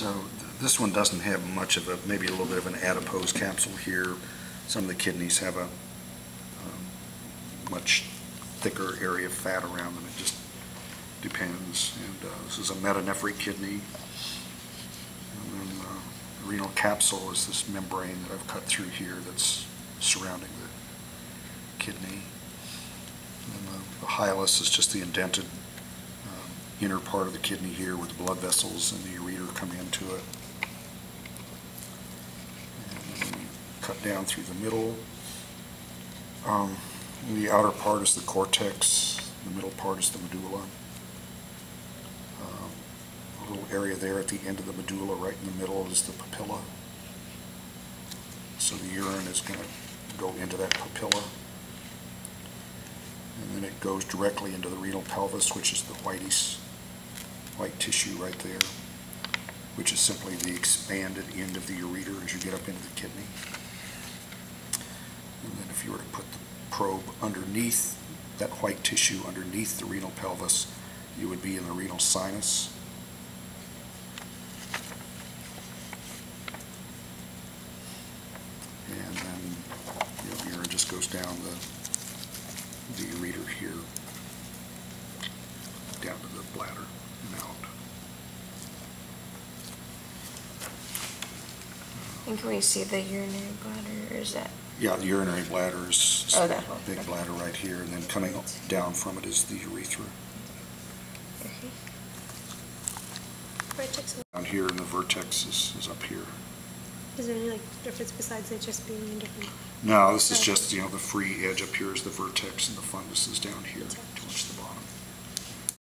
So this one doesn't have much of a, maybe a little bit of an adipose capsule here. Some of the kidneys have a um, much thicker area of fat around them. It just depends. And uh, this is a metanephric kidney. And then uh, the renal capsule is this membrane that I've cut through here that's surrounding the kidney. And the- the hilus is just the indented inner part of the kidney here where the blood vessels and the ureter come into it. Cut down through the middle. Um, The outer part is the cortex, the middle part is the medulla. Um, A little area there at the end of the medulla, right in the middle is the papilla. So the urine is going to go into that papilla. And then it goes directly into the renal pelvis, which is the whiteish, white tissue right there, which is simply the expanded end of the ureter as you get up into the kidney. And then if you were to put the probe underneath that white tissue, underneath the renal pelvis, you would be in the renal sinus. And then, you know, urine just goes down the, the ureter here, down to the bladder and out. And can we see the urinary bladder, or is that, Yeah, the urinary bladder is Oh, that one. big bladder right here, and then coming down from it is the urethra. Vertex, Down here, and the vertex is, is up here. is there any like difference besides it just being in different? No, this is oh. just, you know, the free edge up here is the vertex, and the fundus is down here. details?